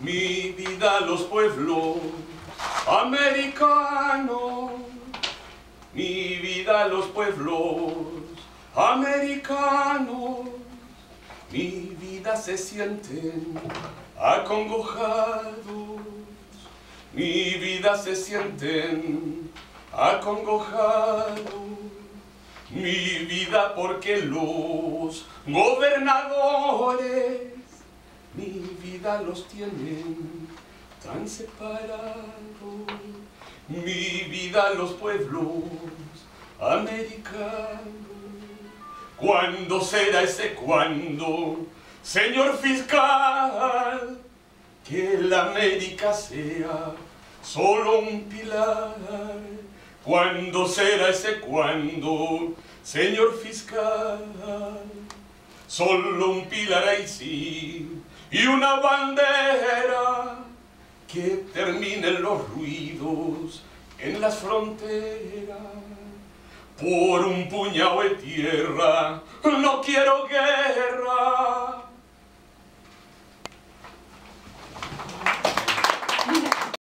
mi vida los pueblos americanos, mi vida los pueblos americanos, mi vida se sienten acongojados, mi vida se sienten acongojados, mi vida porque los gobernadores, mi vida los tienen tan separados, mi vida los pueblos americanos. ¿Cuándo será ese cuándo, señor fiscal, que la América sea solo un pilar? ¿Cuándo será ese cuándo, señor fiscal? Solo un pilar ahí sí y una bandera que terminen los ruidos en las fronteras. Por un puñado de tierra no quiero guerra